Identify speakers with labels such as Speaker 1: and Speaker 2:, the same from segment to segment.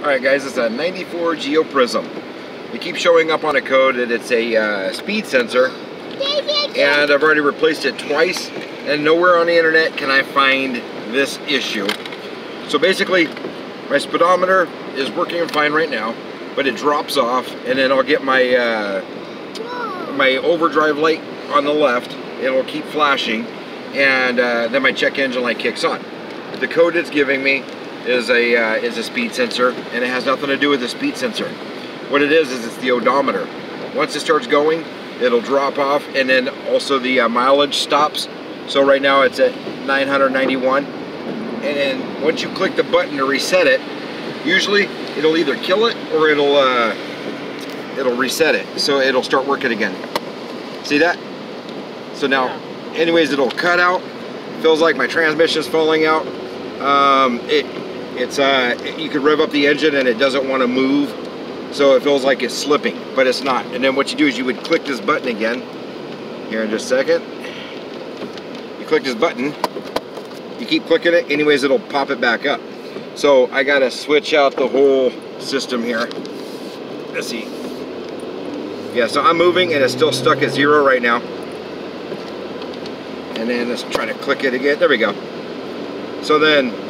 Speaker 1: Alright guys, it's a 94 Geo Prizm. It keeps showing up on a code that it's a uh, speed sensor. And I've already replaced it twice. And nowhere on the internet can I find this issue. So basically, my speedometer is working fine right now. But it drops off and then I'll get my, uh, my overdrive light on the left. It'll keep flashing. And uh, then my check engine light kicks on. The code it's giving me is a uh, is a speed sensor, and it has nothing to do with the speed sensor. What it is is it's the odometer. Once it starts going, it'll drop off, and then also the uh, mileage stops. So right now it's at 991, and then once you click the button to reset it, usually it'll either kill it or it'll uh, it'll reset it. So it'll start working again. See that? So now, anyways, it'll cut out. Feels like my transmission's falling out. Um, it it's uh, you could rev up the engine and it doesn't want to move, so it feels like it's slipping, but it's not. And then what you do is you would click this button again. Here in just a second. You click this button. You keep clicking it, anyways, it'll pop it back up. So I gotta switch out the whole system here. Let's see. Yeah, so I'm moving and it's still stuck at zero right now. And then let's try to click it again. There we go. So then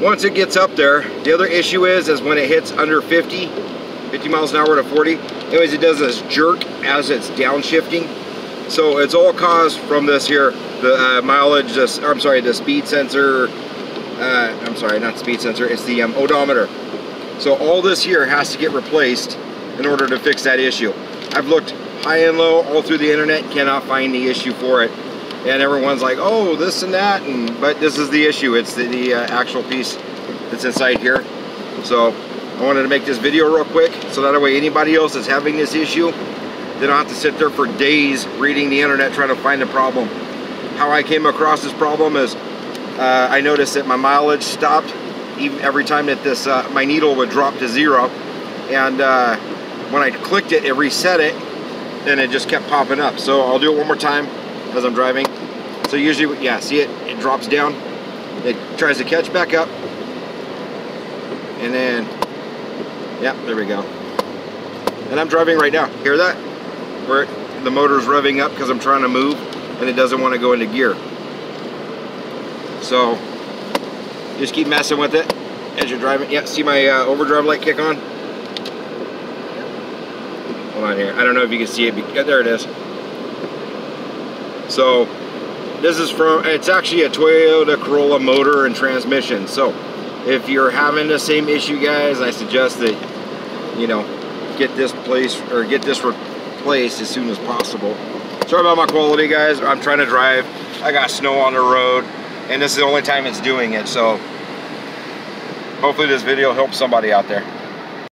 Speaker 1: once it gets up there, the other issue is, is when it hits under 50, 50 miles an hour to 40, anyways, it does this jerk as it's downshifting. So it's all caused from this here, the uh, mileage, this, I'm sorry, the speed sensor, uh, I'm sorry, not speed sensor, it's the um, odometer. So all this here has to get replaced in order to fix that issue. I've looked high and low all through the internet, cannot find the issue for it and everyone's like, oh, this and that, and but this is the issue. It's the, the uh, actual piece that's inside here. So I wanted to make this video real quick, so that way anybody else that's having this issue, they don't have to sit there for days reading the internet trying to find a problem. How I came across this problem is uh, I noticed that my mileage stopped even every time that this uh, my needle would drop to zero, and uh, when I clicked it, it reset it, and it just kept popping up. So I'll do it one more time as I'm driving. So usually, yeah, see it, it drops down. It tries to catch back up. And then, yeah, there we go. And I'm driving right now. Hear that? Where the motor's revving up because I'm trying to move and it doesn't want to go into gear. So, just keep messing with it as you're driving. Yeah, see my uh, overdrive light kick on? Hold on here. I don't know if you can see it. Yeah, there it is. So this is from, it's actually a Toyota Corolla motor and transmission. So if you're having the same issue guys, I suggest that, you know, get this place or get this replaced as soon as possible. Sorry about my quality guys. I'm trying to drive. I got snow on the road and this is the only time it's doing it. So hopefully this video helps somebody out there.